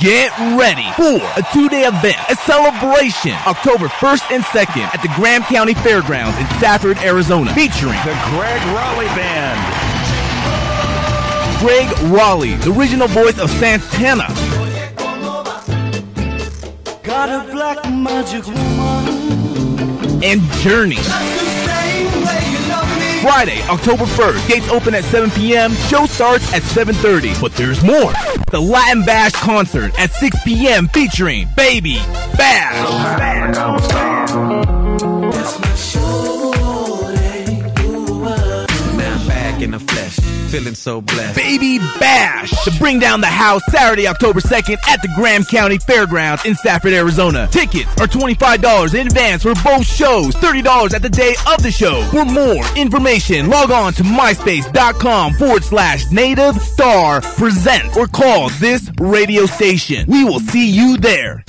Get ready for a two-day event, a celebration, October 1st and 2nd at the Graham County Fairgrounds in Safford, Arizona, featuring the Gregg Rolie Band. Gregg Rolie, the original voice of Santana. Got a black magic woman. And Journey. Friday, October 1st. Gates open at 7 p.m. Show starts at 7.30. But there's more. The Latin Bash concert at 6 p.m. featuring Baby Bash. Back in the flesh, feeling so blessed. Baby Bash to bring down the house Saturday, October 2nd at the Graham County Fairgrounds in Safford, Arizona. Tickets are $25 in advance for both shows, $30 at the day of the show. For more information, log on to myspace.com forward slash native star present or call this radio station. We will see you there.